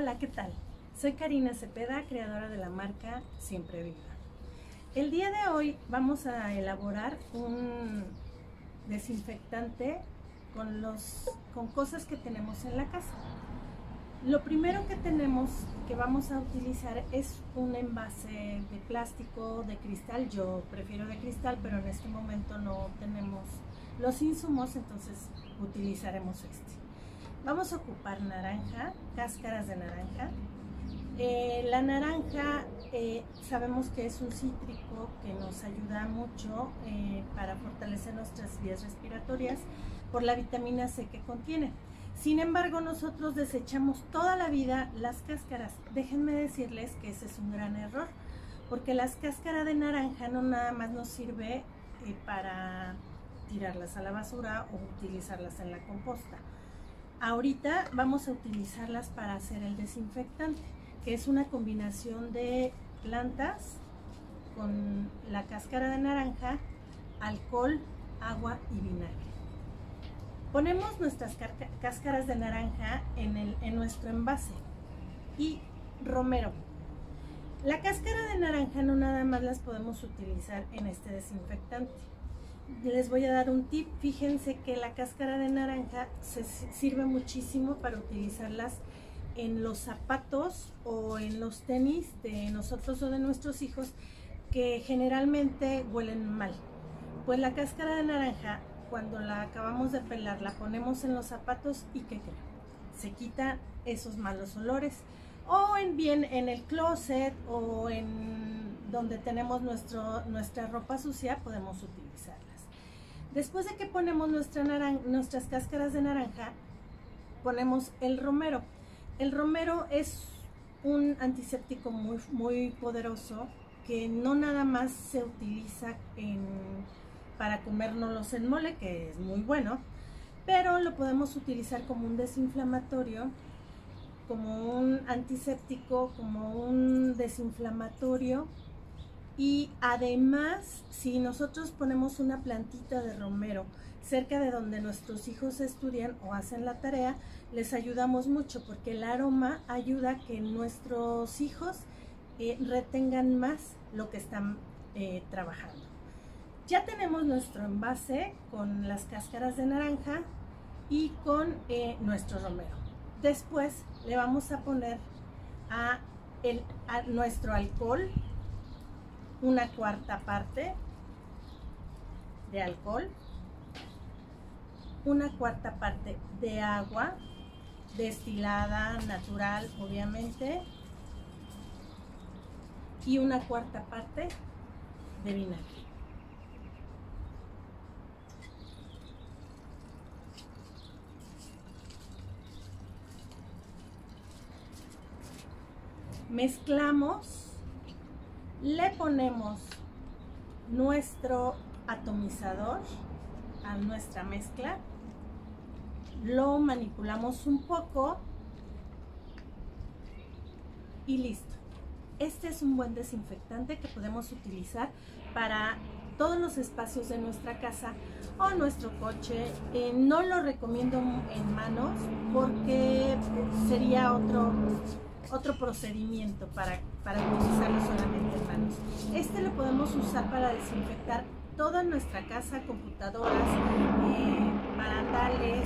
Hola, ¿qué tal? Soy Karina Cepeda, creadora de la marca Siempre Viva. El día de hoy vamos a elaborar un desinfectante con, los, con cosas que tenemos en la casa. Lo primero que tenemos que vamos a utilizar es un envase de plástico, de cristal. Yo prefiero de cristal, pero en este momento no tenemos los insumos, entonces utilizaremos este. Vamos a ocupar naranja, cáscaras de naranja. Eh, la naranja eh, sabemos que es un cítrico que nos ayuda mucho eh, para fortalecer nuestras vías respiratorias por la vitamina C que contiene. Sin embargo, nosotros desechamos toda la vida las cáscaras. Déjenme decirles que ese es un gran error, porque las cáscaras de naranja no nada más nos sirve para tirarlas a la basura o utilizarlas en la composta. Ahorita vamos a utilizarlas para hacer el desinfectante, que es una combinación de plantas con la cáscara de naranja, alcohol, agua y vinagre. Ponemos nuestras cáscaras de naranja en, el, en nuestro envase y romero. La cáscara de naranja no nada más las podemos utilizar en este desinfectante. Les voy a dar un tip. Fíjense que la cáscara de naranja se sirve muchísimo para utilizarlas en los zapatos o en los tenis de nosotros o de nuestros hijos que generalmente huelen mal. Pues la cáscara de naranja cuando la acabamos de pelar, la ponemos en los zapatos y ¿qué creen? Se quita esos malos olores. O en bien en el closet o en donde tenemos nuestro, nuestra ropa sucia, podemos utilizarlas. Después de que ponemos nuestra nuestras cáscaras de naranja, ponemos el romero. El romero es un antiséptico muy, muy poderoso que no nada más se utiliza para comérnoslos en mole, que es muy bueno, pero lo podemos utilizar como un desinflamatorio, como un antiséptico, como un desinflamatorio. Y además, si nosotros ponemos una plantita de romero cerca de donde nuestros hijos estudian o hacen la tarea, les ayudamos mucho porque el aroma ayuda a que nuestros hijos eh, retengan más lo que están eh, trabajando. Ya tenemos nuestro envase con las cáscaras de naranja y con eh, nuestro romero. Después le vamos a poner a, a nuestro alcohol una cuarta parte de alcohol, una cuarta parte de agua destilada, natural, obviamente, y una cuarta parte de vinagre. mezclamos, le ponemos nuestro atomizador a nuestra mezcla, lo manipulamos un poco y listo. Este es un buen desinfectante que podemos utilizar para todos los espacios de nuestra casa o nuestro coche. Eh, no lo recomiendo en manos porque sería otro otro procedimiento para, para utilizarlo solamente en manos. Este lo podemos usar para desinfectar toda nuestra casa, computadoras, eh,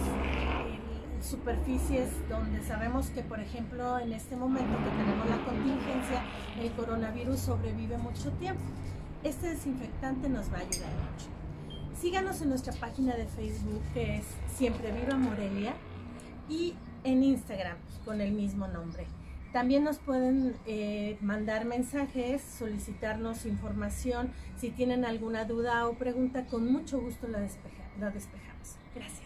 superficies donde sabemos que, por ejemplo, en este momento que tenemos la contingencia, el coronavirus sobrevive mucho tiempo. Este desinfectante nos va a ayudar mucho. Síganos en nuestra página de Facebook que es Siempre Viva Morelia y en Instagram con el mismo nombre. También nos pueden eh, mandar mensajes, solicitarnos información. Si tienen alguna duda o pregunta, con mucho gusto la, la despejamos. Gracias.